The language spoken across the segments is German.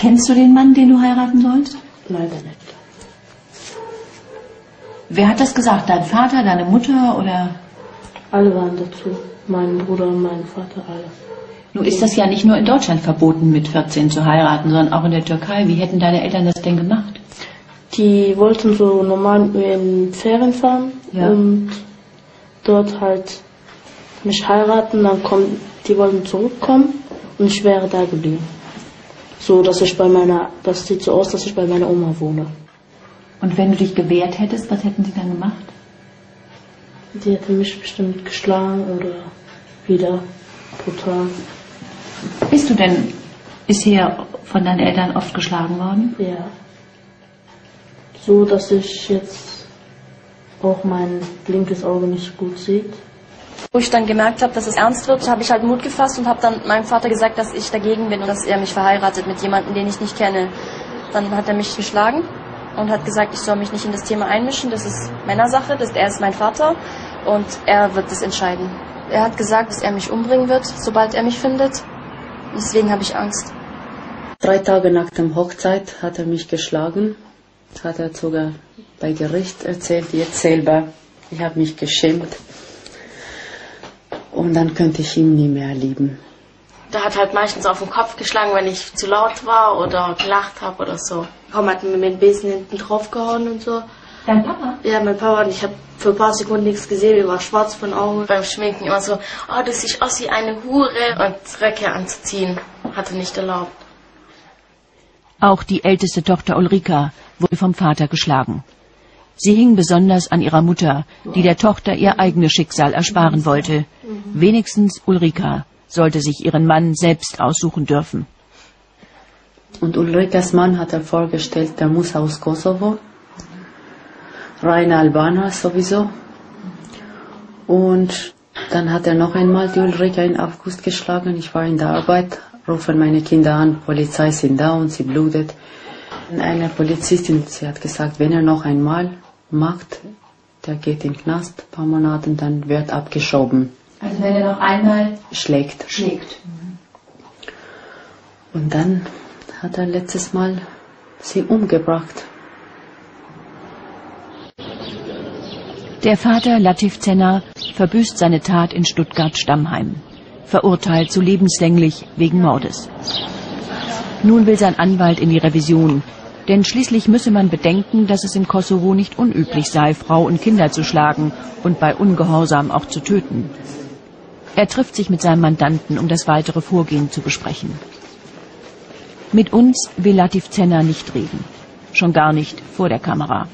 Kennst du den Mann, den du heiraten sollst? Leider nicht. Wer hat das gesagt? Dein Vater, deine Mutter oder? Alle waren dazu. Mein Bruder und mein Vater, alle. Nun ist das ja nicht nur in Deutschland verboten, mit 14 zu heiraten, sondern auch in der Türkei. Wie hätten deine Eltern das denn gemacht? Die wollten so normal in Ferien fahren Ja. und dort halt mich heiraten. Dann kommen, die wollten zurückkommen und ich wäre da geblieben. So, dass ich bei meiner, das sieht so aus, dass ich bei meiner Oma wohne. Und wenn du dich gewehrt hättest, was hätten sie dann gemacht? Die hätte mich bestimmt geschlagen oder wieder brutal. Bist du denn bisher von deinen Eltern oft geschlagen worden? Ja. So, dass ich jetzt auch mein linkes Auge nicht gut sieht. Wo ich dann gemerkt habe, dass es ernst wird, habe ich halt Mut gefasst und habe dann meinem Vater gesagt, dass ich dagegen bin und dass er mich verheiratet mit jemandem, den ich nicht kenne. Dann hat er mich geschlagen und hat gesagt, ich soll mich nicht in das Thema einmischen. Das ist Männersache, das, er ist mein Vater und er wird das entscheiden. Er hat gesagt, dass er mich umbringen wird, sobald er mich findet. Deswegen habe ich Angst. Drei Tage nach der Hochzeit hat er mich geschlagen. Hat er sogar bei Gericht erzählt, jetzt selber. Ich habe mich geschämt. Und dann könnte ich ihn nie mehr lieben. Der hat halt meistens auf den Kopf geschlagen, wenn ich zu laut war oder gelacht habe oder so. Komm, hat mir mit dem Besen hinten draufgehauen und so. Dein Papa? Ja, mein Papa und ich habe für ein paar Sekunden nichts gesehen. Wir waren schwarz von Augen. Beim Schminken immer so, oh, du siehst aus wie eine Hure. Und Röcke anzuziehen, hat er nicht erlaubt. Auch die älteste Tochter Ulrika wurde vom Vater geschlagen. Sie hing besonders an ihrer Mutter, die der Tochter ihr eigenes Schicksal ersparen wollte. Wenigstens Ulrika sollte sich ihren Mann selbst aussuchen dürfen. Und Ulrikas Mann hat er vorgestellt, der muss aus Kosovo. Reiner Albaner sowieso. Und dann hat er noch einmal die Ulrika in August geschlagen. Ich war in der Arbeit, rufen meine Kinder an, Polizei sind da und sie blutet. Eine Polizistin, sie hat gesagt, wenn er noch einmal macht, der geht in den Knast, ein paar Monate, dann wird abgeschoben, Also wenn er noch einmal schlägt. schlägt. Und dann hat er letztes Mal sie umgebracht. Der Vater Latif Zenner verbüßt seine Tat in Stuttgart-Stammheim, verurteilt zu lebenslänglich wegen Mordes. Nun will sein Anwalt in die Revision, denn schließlich müsse man bedenken, dass es im Kosovo nicht unüblich sei, Frau und Kinder zu schlagen und bei Ungehorsam auch zu töten. Er trifft sich mit seinem Mandanten, um das weitere Vorgehen zu besprechen. Mit uns will Latif Zenner nicht reden, schon gar nicht vor der Kamera.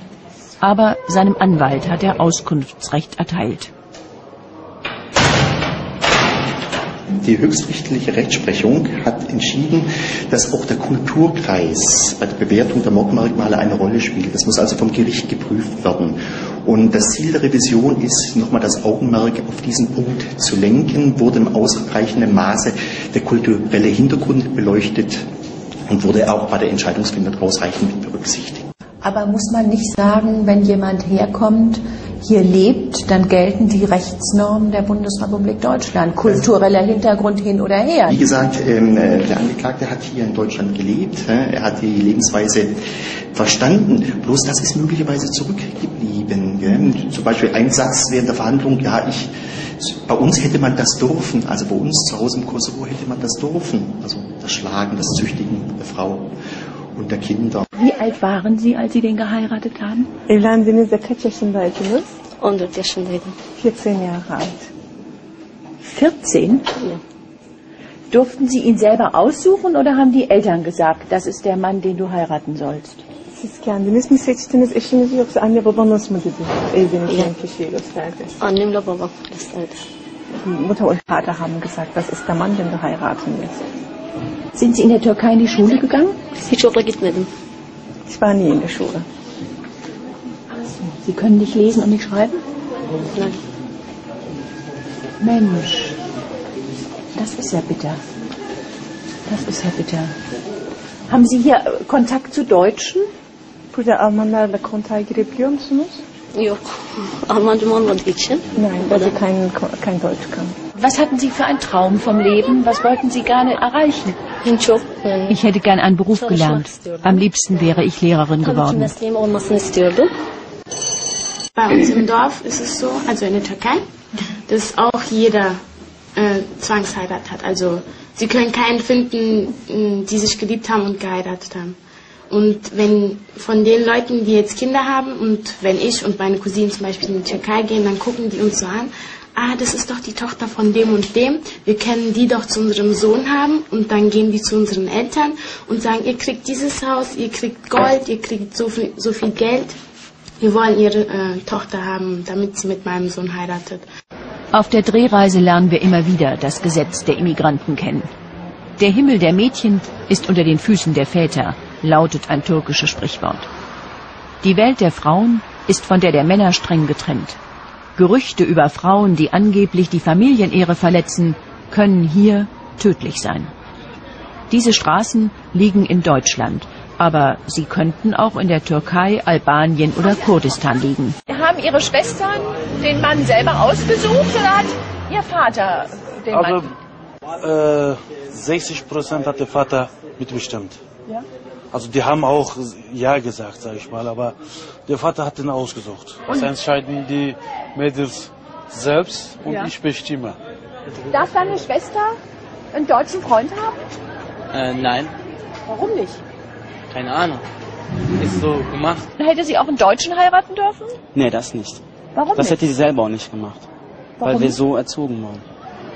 Aber seinem Anwalt hat er Auskunftsrecht erteilt. Die höchstrichterliche Rechtsprechung hat entschieden, dass auch der Kulturkreis bei der Bewertung der Mordmerkmale eine Rolle spielt. Das muss also vom Gericht geprüft werden. Und das Ziel der Revision ist, nochmal das Augenmerk auf diesen Punkt zu lenken, wurde im ausreichenden Maße der kulturelle Hintergrund beleuchtet und wurde auch bei der Entscheidungsfindung ausreichend mit berücksichtigt. Aber muss man nicht sagen, wenn jemand herkommt, hier lebt, dann gelten die Rechtsnormen der Bundesrepublik Deutschland. Kultureller Hintergrund hin oder her. Wie gesagt, ähm, äh, der Angeklagte hat hier in Deutschland gelebt, er hat die Lebensweise verstanden, bloß das ist möglicherweise zurückgeblieben. Zum Beispiel ein Satz während der Verhandlung, ja, ich, bei uns hätte man das dürfen, also bei uns zu Hause im Kosovo hätte man das dürfen, also das Schlagen, das Züchtigen der Frau und der Kinder. Wie alt waren Sie, als Sie den geheiratet haben? Evlendiğinizde kaç yaşındaydınız? 14 yaşındaydım. 14 Jahre alt. 14? Durften Sie ihn selber aussuchen oder haben die Eltern gesagt, das ist der Mann, den du heiraten sollst? Siz kendiniz mi seçtiniz eşinizi yoksa anne babanız mı dedi evleneceğin kişiyi gösterdi? Annemle babam gösterdi. Mutter und Vater haben gesagt, das ist der Mann, den du heiraten willst. Sind Sie in der Türkei in die Schule gegangen? Hiç orada gitmedim. Ich war nie in der Schule. Sie können nicht lesen und nicht schreiben? Nein. Mensch, das ist ja bitter. Das ist ja bitter. Haben Sie hier äh, Kontakt zu Deutschen? Burada Almanlarla kontağa girebiliyor musunuz? Yok. Almancım olmadığı için. Nein, weil sie kein, kein Deutsch kann. Was hatten Sie für einen Traum vom Leben? Was wollten Sie gerne erreichen? Ich hätte gern einen Beruf gelernt. Am liebsten wäre ich Lehrerin geworden. Bei uns im Dorf ist es so, also in der Türkei, dass auch jeder äh, Zwangsheirat hat. Also sie können keinen finden, die sich geliebt haben und geheiratet haben. Und wenn von den Leuten, die jetzt Kinder haben und wenn ich und meine Cousinen zum Beispiel in die Türkei gehen, dann gucken die uns so an, ah, das ist doch die Tochter von dem und dem, wir können die doch zu unserem Sohn haben und dann gehen die zu unseren Eltern und sagen, ihr kriegt dieses Haus, ihr kriegt Gold, ihr kriegt so viel, so viel Geld, wir wollen ihre äh, Tochter haben, damit sie mit meinem Sohn heiratet. Auf der Drehreise lernen wir immer wieder das Gesetz der Immigranten kennen. Der Himmel der Mädchen ist unter den Füßen der Väter, lautet ein türkisches Sprichwort. Die Welt der Frauen ist von der der Männer streng getrennt. Gerüchte über Frauen, die angeblich die Familienehre verletzen, können hier tödlich sein. Diese Straßen liegen in Deutschland, aber sie könnten auch in der Türkei, Albanien oder Kurdistan liegen. Haben Ihre Schwestern den Mann selber ausgesucht oder hat Ihr Vater den Also Mann? äh, 60 Prozent hat der Vater mitbestimmt. Ja? Also die haben auch Ja gesagt, sage ich mal, aber der Vater hat den ausgesucht. Das entscheiden die Mädels selbst und Ja. ich bestimme. Darf deine Schwester einen deutschen Freund haben? Äh, nein, Warum nicht? keine Ahnung. Ist so gemacht. Hätte sie auch einen Deutschen heiraten dürfen? Nee, das nicht. Warum das nicht? hätte sie selber auch nicht gemacht. Warum weil wir nicht? so erzogen wurden.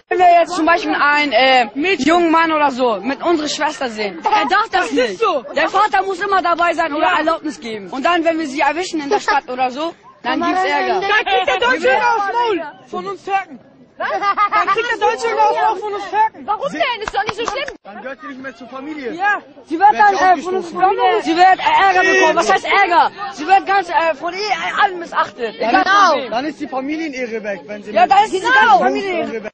Wenn wir jetzt zum Beispiel einen äh, jungen Mann oder so mit unserer Schwester sehen, er darf das, nicht. Der Vater muss immer dabei sein oder Erlaubnis geben. Und dann, wenn wir sie erwischen in der Stadt oder so, dann gibt's Ärger. Dann kriegt der Deutsche aufs Maul von uns Türken. Dann kriegt der Deutsche aufs Maul von uns Türken. Warum denn? Ist doch nicht so schlimm. Dann gehört sie nicht mehr zur Familie. Ja, sie wird dann äh, von uns Familie, sie wird äh, Ärger bekommen. Was heißt Ärger? Sie wird ganz äh, von eh allen missachtet. Wem. dann ist die Familienehre weg, wenn sie Ja, dann ist diese ganze Familie.